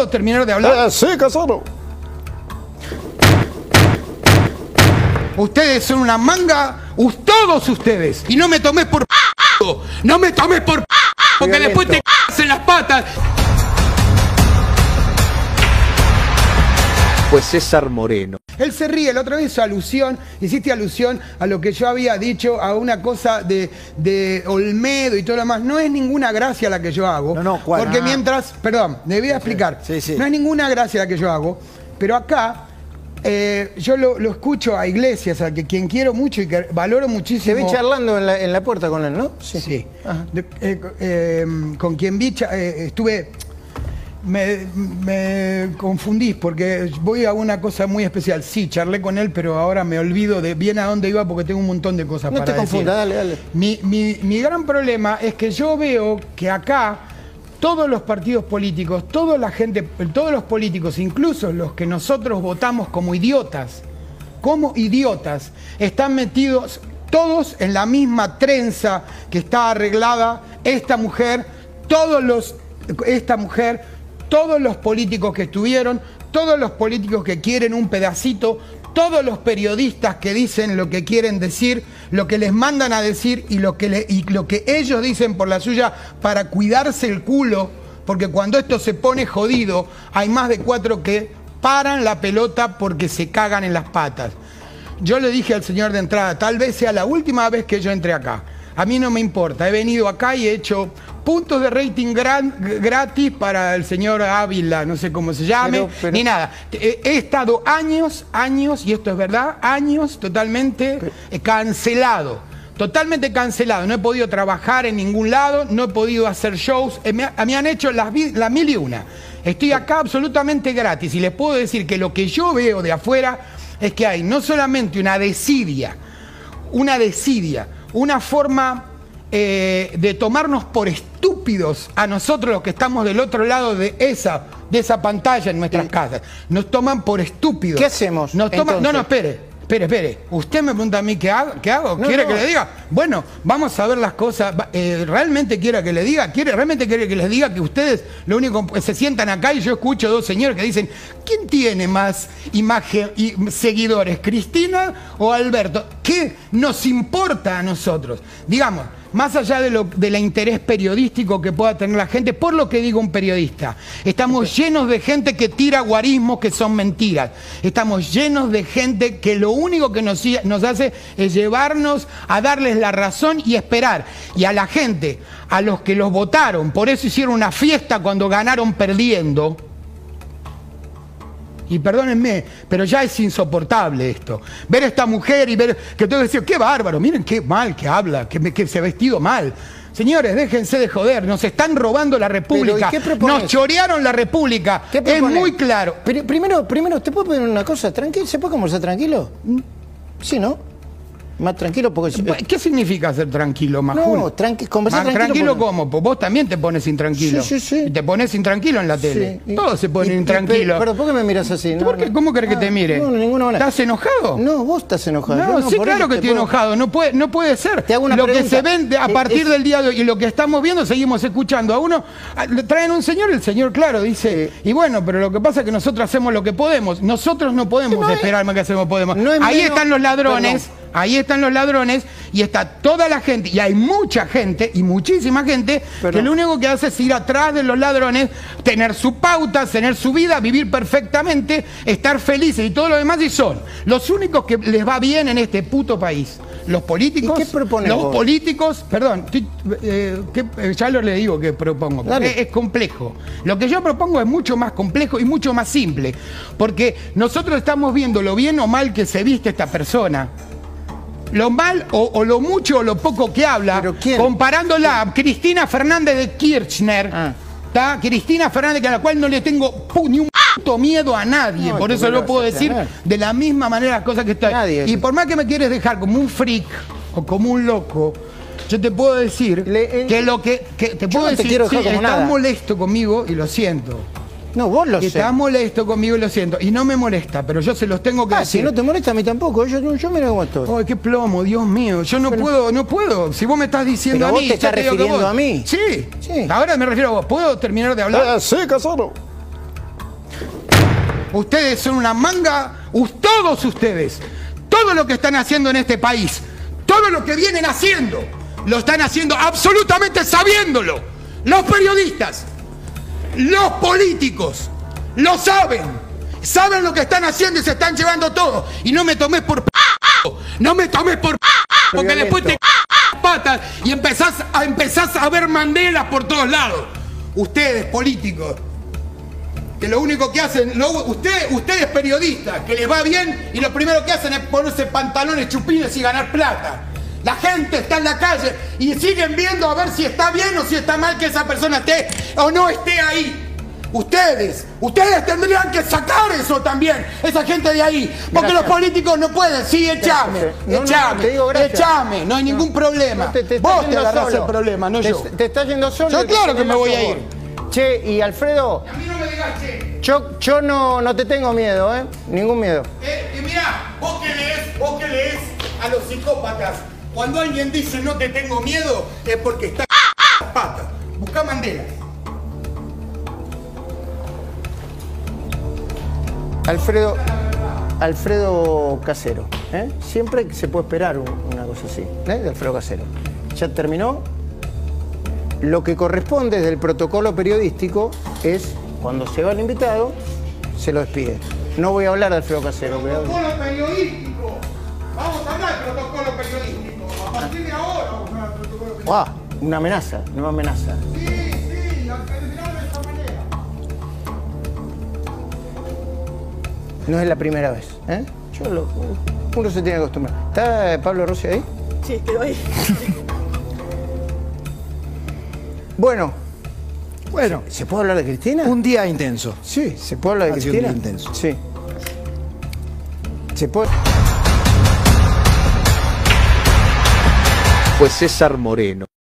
¿Puedo terminar de hablar? Eh, sí, Casado. Ustedes son una manga, todos ustedes. Y no me tomes por no me tomes por porque después te en las patas. Fue César Moreno. Él se ríe, la otra vez hizo alusión, hiciste alusión a lo que yo había dicho, a una cosa de, de Olmedo y todo lo demás. No es ninguna gracia la que yo hago. No, no, ¿cuál? Porque Ah. mientras, perdón, debía explicar. Sí, sí. No es ninguna gracia la que yo hago, pero acá eh, yo lo, lo escucho a Iglesias, a que quien quiero mucho y que valoro Se muchísimo. ve charlando en la, en la puerta con él, ¿no? Sí. De- eh, eh, con quien vi, eh, estuve. Me, me confundís porque voy a una cosa muy especial. Sí, charlé con él, pero ahora me olvido de bien a dónde iba porque tengo un montón de cosas No para te confundas, decir. dale, dale. Mi, mi- mi gran problema es que yo veo que acá todos los partidos políticos, toda la gente, todos los políticos, incluso los que nosotros votamos como idiotas, como idiotas, están metidos todos en la misma trenza que está arreglada esta mujer, todos los, esta mujer, todos los políticos que estuvieron, todos los políticos que quieren un pedacito, todos los periodistas que dicen lo que quieren decir, lo que les mandan a decir y lo que, ellos dicen por la suya para cuidarse el culo, porque cuando esto se pone jodido, hay más de cuatro que paran la pelota porque se cagan en las patas. Yo le dije al señor de entrada, tal vez sea la última vez que yo entre acá. A mí no me importa, he venido acá y he hecho puntos de rating gran- gratis para el señor Ávila, no sé cómo se llame, Pero- pero- ni nada. He, he estado años, años, y esto es verdad, años totalmente eh, cancelado. Totalmente cancelado. No he podido trabajar en ningún lado, no he podido hacer shows. Eh, Me, me han hecho las mil y una. Estoy acá absolutamente gratis y les puedo decir que lo que yo veo de afuera es que hay no solamente una desidia, una desidia, una forma eh, de tomarnos por estúpidos a nosotros los que estamos del otro lado de esa, de esa pantalla en nuestras casas. Nos toman por estúpidos. ¿Qué hacemos, Nos toman, no, entonces? no, espere. Espere, espere. Usted me pregunta a mí qué hago. ¿Qué hago? No, ¿Quiere no. que le diga? Bueno, vamos a ver las cosas. Eh, ¿Realmente quiere que le diga? ¿Quiere, ¿Realmente quiere que les diga que ustedes lo único que se sientan acá y yo escucho dos señores que dicen, ¿quién tiene más imagen y seguidores? ¿Cristina o Alberto? ¿Qué nos importa a nosotros? Digamos, más allá de lo, del interés periodístico que pueda tener la gente, por lo que digo un periodista, estamos llenos de gente que tira guarismos que son mentiras. Estamos llenos de gente que lo único que nos, nos hace es llevarnos a darles la razón y esperar. Y a la gente, a los que los votaron, por eso hicieron una fiesta cuando ganaron perdiendo. Y perdónenme, pero ya es insoportable esto. Ver a esta mujer y ver que que decir, qué bárbaro, miren qué mal que habla, que, se ha vestido mal. Señores, déjense de joder, nos están robando la República. nos chorearon la República. ¿Qué es muy claro. Pri- primero, primero, ¿te puedo pedir una cosa? ¿Tranquilo? ¿Se puede conversar tranquilo? Sí, ¿no? Más tranquilo porque... ¿Qué significa ser tranquilo, Majul? No, tranqui- conversar Más tranquilo porque- cómo? Pues vos también te pones intranquilo. Sí, sí, sí. Y te pones intranquilo en la tele. Sí. Todos se ponen intranquilos. Pero ¿por qué me miras así? No, ¿Por qué? no. ¿Cómo querés que Ah, te mire? No, ninguna manera. ¿Estás enojado? No, vos estás enojado. No, sí, claro que estoy puedo- enojado. No puede, no puede ser. Te hago una lo que se ven de- a Eh, partir es- del día de hoy y lo que estamos viendo, seguimos escuchando a uno. a- le traen un señor, el señor, claro, dice. Y bueno, pero lo que pasa es que nosotros hacemos lo que podemos. Nosotros no podemos esperar más que hacemos podemos. Ahí están los ladrones. Ahí están los ladrones y está toda la gente, y hay mucha gente, y muchísima gente, que Perdón. lo único que hace es ir atrás de los ladrones, tener su pauta, tener su vida, vivir perfectamente, estar felices y todo lo demás, y son los únicos que les va bien en este puto país. Los políticos, ¿Y qué los vos? políticos, perdón, eh, que- eh, ya lo le digo que propongo, es, es complejo. Lo que yo propongo es mucho más complejo y mucho más simple, porque nosotros estamos viendo lo bien o mal que se viste esta persona. Lo mal o, o lo mucho o lo poco que habla, comparándola a Cristina Fernández de Kirchner, Ah. ¿tá? Cristina Fernández, que a la cual no le tengo ni un puto miedo a nadie, No, por ¿tú eso lo puedo decir tener? de la misma manera las cosas que estoy. Nadie. Y por más que me quieres dejar como un freak o como un loco, yo te puedo decir Le- eh, que lo que, que te puedo no te decir, sí, como estás nada. molesto conmigo y lo siento. No, vos lo Que sé. estás molesto conmigo y lo siento. Y no me molesta, pero yo se los tengo que Ah, decir. si no te molesta a mí tampoco. Yo, yo mira cómo estoy. Ay, qué plomo, Dios mío. Yo no puedo, no puedo. Si vos me estás diciendo Pero a vos mí. te estás digo que refiriendo vos- a mí. Sí. Sí. Ahora me refiero a vos. ¿Puedo terminar de hablar? sí, casado. Ustedes son una manga, todos ustedes, todo lo que están haciendo en este país, todo lo que vienen haciendo, lo están haciendo absolutamente sabiéndolo. Los periodistas, los políticos, lo saben. Saben lo que están haciendo y se están llevando todo. Y no me tomes por no me tomes por porque después te patas y empezás a, empezás a ver mandelas por todos lados. Ustedes, políticos, que lo único que hacen, usted, ustedes periodistas, que les va bien y lo primero que hacen es ponerse pantalones chupines y ganar plata. La gente está en la calle y siguen viendo a ver si está bien o si está mal que esa persona esté o no esté ahí. Ustedes, ustedes tendrían que sacar eso también, esa gente de ahí. Porque los políticos no pueden. Sí, echame, echame, no, echame, no hay ningún problema. Vos te agarrás el problema, no yo. Te estás yendo solo. Yo claro que me voy a ir. Che, y Alfredo. a mí no me digas che. Yo, yo no, no te tengo miedo, ¿eh? Ningún miedo. Eh, y mirá, vos que lees, vos que lees a los psicópatas. Cuando alguien dice no te tengo miedo, es porque está patas. Busca Mandela. Alfredo, Alfredo Casero. ¿eh? Siempre se puede esperar una cosa así, ¿eh? de Alfredo Casero. Ya terminó. Lo que corresponde desde el protocolo periodístico es, cuando se va el invitado, se lo despide. No voy a hablar de Alfredo Casero. Protocolo periodístico. Vamos a hablar de protocolo periodístico. A partir de ahora vamos a hablar del protocolo periodístico. Ah, una amenaza, una amenaza. Sí, sí, terminar de esta manera. No es la primera vez. ¿eh? Yo lo- uno se tiene que acostumbrar. ¿Está eh, Pablo Rossi ahí? Sí, quedó ahí. Bueno, Bueno, ¿se puede hablar de Cristina? un día intenso. Sí, ¿se puede hablar de Ha sido un Cristina? día intenso. Sí. ¿Se puede? Fue César Moreno.